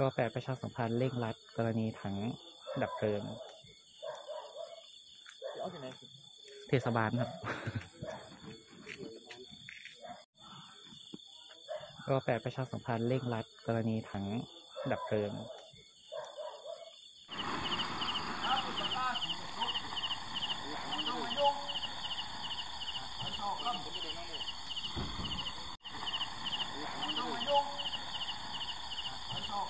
รอแปดประชาสัมพันธ์เร่งรัดกรณีถังดับเพลิงเทศบาลครับรอแปดประชาสัมพันธ์เร่งรัดกรณีถังดับเพลิง เ